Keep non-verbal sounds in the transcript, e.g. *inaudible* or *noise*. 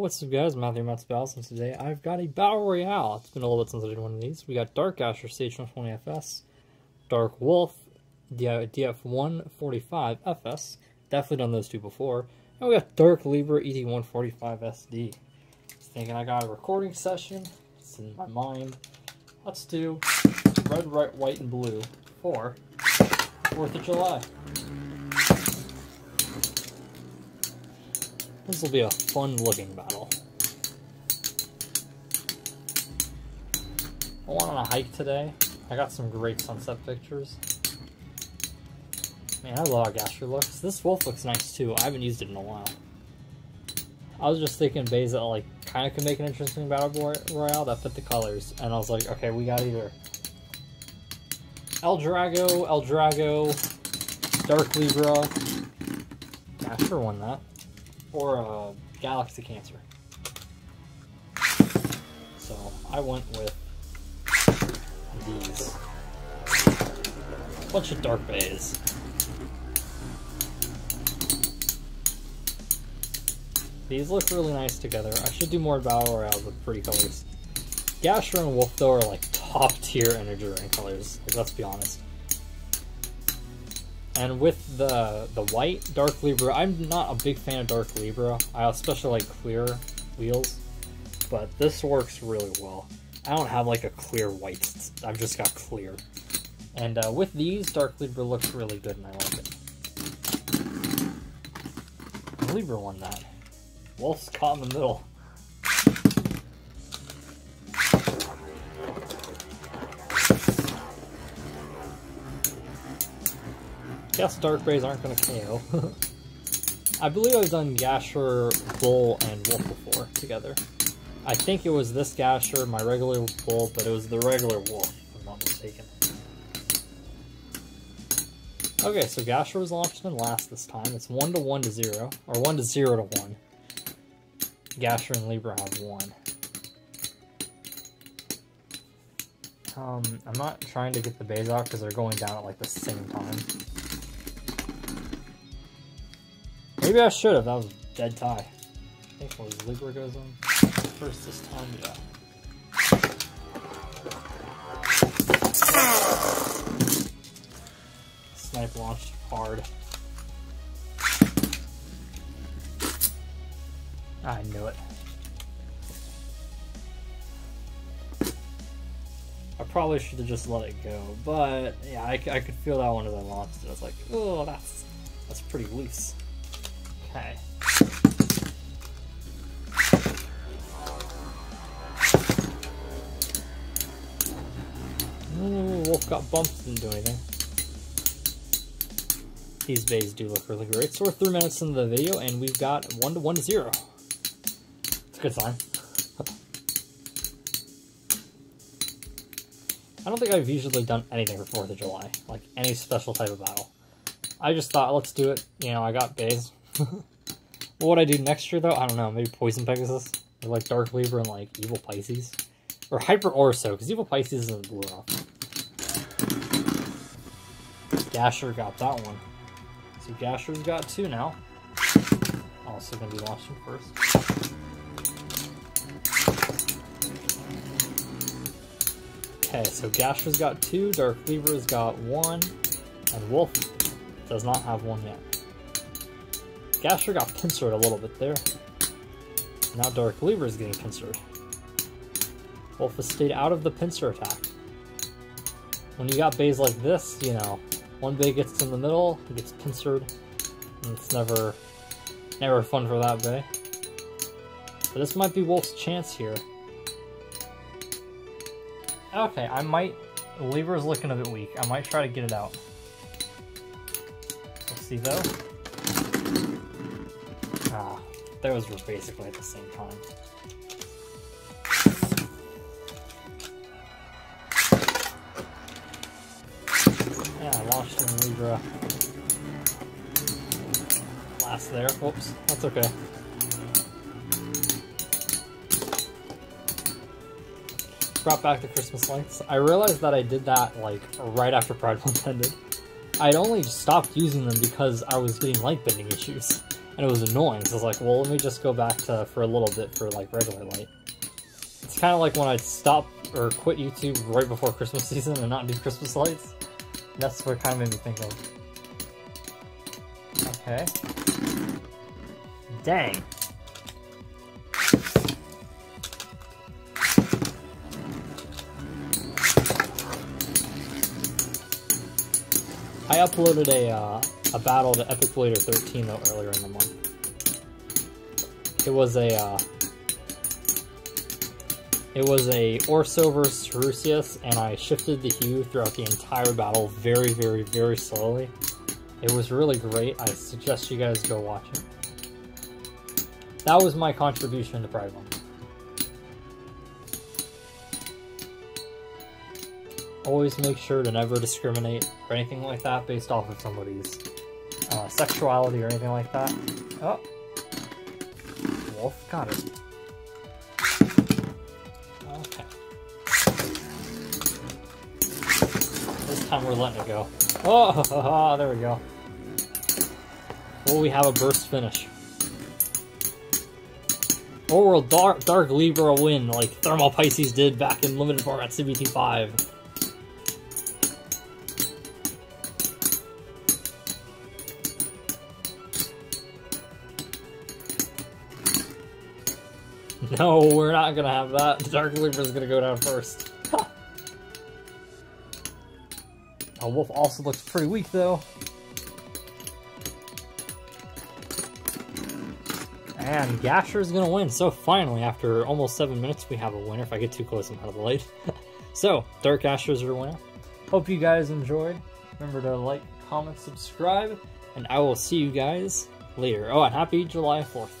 What's up guys, Matthew Mats Battles, and today I've got a Battle Royale. It's been a little bit since I did one of these. We got Dark Gasher CH120 FS, Dark Wolf DF145 FS, definitely done those two before, and we got Dark Libra ED145 SD. Just thinking I got a recording session, it's in my mind. Let's do red, right, white, and blue for 4th of July. This will be a fun looking battle. I went on a hike today. I got some great sunset pictures. Man, I love how Gasher looks. This wolf looks nice too. I haven't used it in a while. I was just thinking bays like kind of could make an interesting battle royale that fit the colors, and I was like, okay, we got either El Drago, El Drago, Dark Libra. Gasher won that or a uh, Galaxy Cancer. So I went with these. Bunch of dark bays. These look really nice together. I should do more Battle Royales with pretty colors. Gasher and Wolf, though, are like top tier energy ring colors. Like, let's be honest. And with the the white Dark Libra, I'm not a big fan of Dark Libra. I especially like clear wheels, but this works really well. I don't have like a clear white, I've just got clear. And uh, with these, Dark Libra looks really good and I like it. Libra won that. Wolf's caught in the middle. Guess Dark Rays aren't going to KO. I believe I've done Gasher, Bull, and Wolf before together. I think it was this Gasher, my regular Bull, but it was the regular Wolf, if I'm not mistaken. Okay, so Gasher was launched in last this time. It's 1 to 1 to 0, or 1 to 0 to 1. Gasher and Libra have 1. Um, I'm not trying to get the bays out because they're going down at like the same time. Maybe I should have. That was dead tie. I think was Libra goes on first this time. Yeah. Snipe launched hard. Ah, I knew it. I probably should have just let it go, but yeah, I, I could feel that one as I launched it. I was like, oh, that's that's pretty loose. Okay. Wolf got bumped, didn't do anything. These bays do look really great. So we're three minutes into the video, and we've got one to one to zero. It's a good sign. I don't think I've usually done anything for 4th of July, like any special type of battle. I just thought, let's do it. You know, I got bays. What would I do next year, though? I don't know. Maybe Poison Pegasus? Or, like, Dark Libra and, like, Evil Pisces? Or Hyper Orso, because Evil Pisces isn't blue enough. Gasher got that one. So Gasher's got two now. Also to be launching first. Okay, so Gasher's got two, Dark Libra's got one, and Wolf does not have one yet. Gasher got pincered a little bit there. Now Dark Libra is getting pincered. Wolf has stayed out of the pincer attack. When you got bays like this, you know, one bay gets in the middle, it gets pincered, and it's never, never fun for that bay. But this might be Wolf's chance here. Okay, I might, Libra's looking a bit weak. I might try to get it out. Let's see though. Those were basically at the same time. Yeah, launched in Libra. Last there. Whoops, that's okay. Brought back the Christmas lights. I realized that I did that like right after Pride *laughs* Month ended. I'd only stopped using them because I was getting light bending issues. And it was annoying, so I was like, well, let me just go back to for a little bit for like regular light. It's kind of like when I stop or quit YouTube right before Christmas *laughs* season and not do Christmas lights. That's what kind of made me think of. Okay. Dang. I uploaded a uh, a battle to Epic Blader 13 though earlier in the month. It was a uh, it was a Orso versus Horuseus, and I shifted the hue throughout the entire battle very, very, very slowly. It was really great. I suggest you guys go watch it. That was my contribution to Pride Month. always make sure to never discriminate or anything like that based off of somebody's uh, sexuality or anything like that. Oh. Wolf got it. Okay. This time we're letting it go. Oh, *laughs* there we go. Will we have a burst finish? Or will Dark, Dark Libra win like Thermal Pisces did back in limited format CBT5? *laughs* No, we're not gonna have that. Dark Libra gonna go down first. *laughs* A wolf also looks pretty weak though. And Gasher's gonna win. So finally, after almost seven minutes, we have a winner. If I get too close, I'm out of the light. *laughs* so, Dark Gasher's your winner. Hope you guys enjoyed. Remember to like, comment, subscribe, and I will see you guys later. Oh, and happy July 4th.